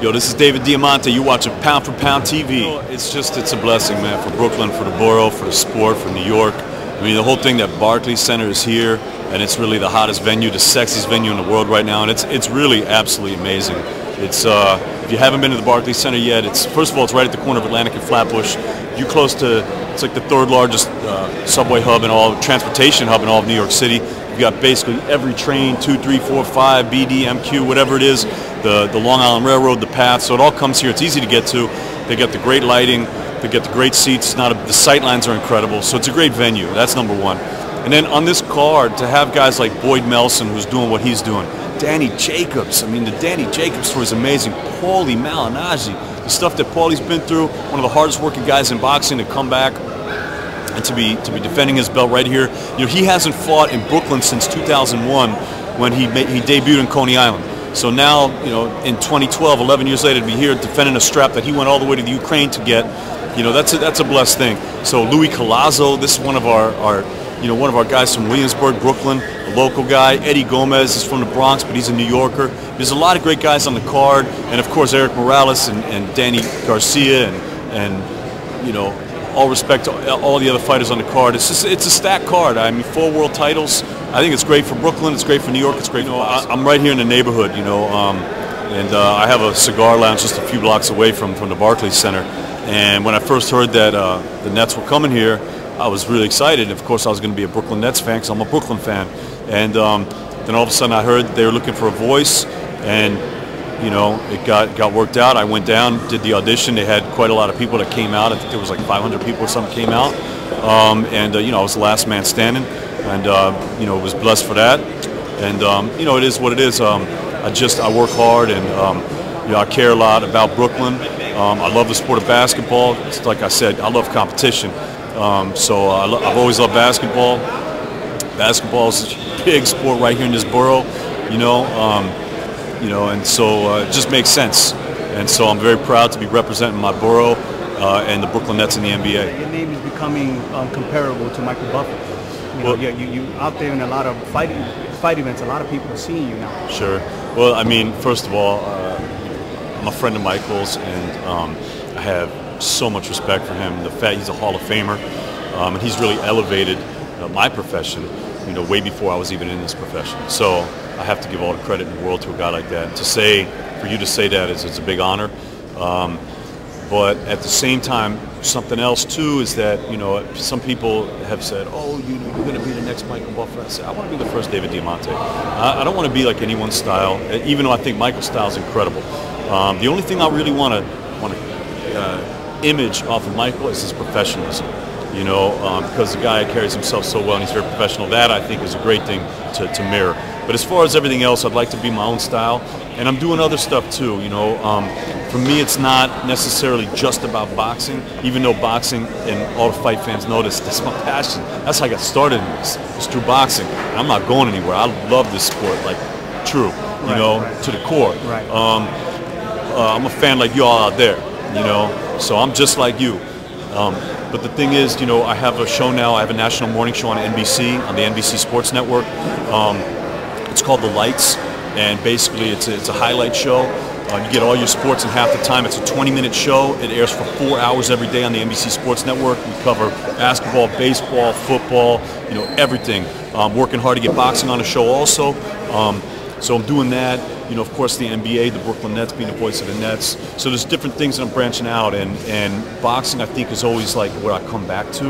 Yo, this is David Diamante. You're watching Pound for Pound TV. It's just, it's a blessing, man, for Brooklyn, for the borough, for the sport, for New York. I mean, the whole thing that Barclays Center is here, and it's really the hottest venue, the sexiest venue in the world right now, and it's it's really absolutely amazing. It's uh, if you haven't been to the Barclays Center yet, it's first of all, it's right at the corner of Atlantic and Flatbush. You're close to, it's like the third largest uh, subway hub and all transportation hub in all of New York City. You've got basically every train, two, three, four, five, BD, MQ, whatever it is the, the Long Island Railroad, the path. So it all comes here. It's easy to get to. They get the great lighting. They get the great seats. Not a, the sight lines are incredible. So it's a great venue. That's number one. And then on this card, to have guys like Boyd Melson, who's doing what he's doing, Danny Jacobs. I mean, the Danny Jacobs story is amazing. Paulie Malignaggi, the stuff that Paulie's been through, one of the hardest working guys in boxing to come back and to be to be defending his belt right here. You know, he hasn't fought in Brooklyn since 2001 when he made, he debuted in Coney Island. So now, you know, in 2012, 11 years later, to be here defending a strap that he went all the way to the Ukraine to get, you know, that's a, that's a blessed thing. So Luis Collazo, this is one of our, our, you know, one of our guys from Williamsburg, Brooklyn, a local guy. Eddie Gomez is from the Bronx, but he's a New Yorker. There's a lot of great guys on the card, and of course Erik Morales and, and Danny Garcia, and and you know, all respect to all the other fighters on the card. It's just it's a stacked card. I mean, four world titles. I think it's great for Brooklyn. It's great for New York. It's great. You know, I, am right here in the neighborhood. You know, um, and uh, I have a cigar lounge just a few blocks away from from the Barclays Center. And when I first heard that uh, the Nets were coming here, I was really excited. Of course, I was going to be a Brooklyn Nets fan because I'm a Brooklyn fan. And um, then all of a sudden, I heard they were looking for a voice, and you know, it got got worked out. I went down, did the audition. They had quite a lot of people that came out. I think there was like 500 people or something came out, um, and uh, you know, I was the last man standing, and uh, you know, was blessed for that. And um, you know, it is what it is. Um, I just I work hard, and um, you know, I care a lot about Brooklyn. Um, I love the sport of basketball. It's like I said, I love competition. Um, so I have always loved basketball. Basketball is a big sport right here in this borough. You know you know, and so uh, it just makes sense. And so I'm very proud to be representing my borough uh, and the Brooklyn Nets in the NBA. Your name is becoming um, comparable to Michael Buffer. You know, well, you, you out there in a lot of fight, fight events, a lot of people are seeing you now. Sure. Well, I mean, first of all, uh, I'm a friend of Michael's, and um, I have so much respect for him. The fact he's a Hall of Famer, um, and he's really elevated uh, my profession, you know, way before I was even in this profession. So I have to give all the credit in the world to a guy like that. To say, for you to say that is it's a big honor. Um, but at the same time, something else too is that you know some people have said, "Oh, you, are going to be the next Michael Buffer." I said, "I want to be the first David Diamante. I, I don't want to be like anyone's style, even though I think Michael's style is incredible. Um, the only thing I really want to want to uh, image off of Michael is his professionalism you know, um, because the guy carries himself so well and he's very professional. That I think is a great thing to, to mirror. But as far as everything else, I'd like to be my own style, and I'm doing other stuff too. You know, um, for me, it's not necessarily just about boxing, even though boxing and all the fight fans know this. That's my passion. That's how I got started in this. It's through boxing. I'm not going anywhere. I love this sport, like true. You right, know, right. to the core. Right. Um, uh, I'm a fan like you all out there. You know, so I'm just like you. Um, but the thing is, you know, I have a show now. I have a national morning show on NBC, on the NBC Sports Network. Um, it's called The Lights, and basically it's a, it's a highlight show. Uh, you get all your sports in half the time. It's a 20-minute show. It airs for four hours every day on the NBC Sports Network. We cover basketball, baseball, football, you know, everything. Um, working hard to get boxing on the show also. Um, so I'm doing that. You know, of course, the NBA, the Brooklyn Nets being the voice of the Nets. So there's different things that I'm branching out, and and boxing I think is always like where I come back to,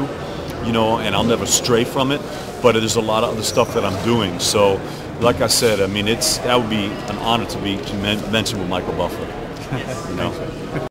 you know, and I'll never stray from it. But there's a lot of other stuff that I'm doing. So, like I said, I mean, it's that would be an honor to be to men- mention with Michael Buffer. You know.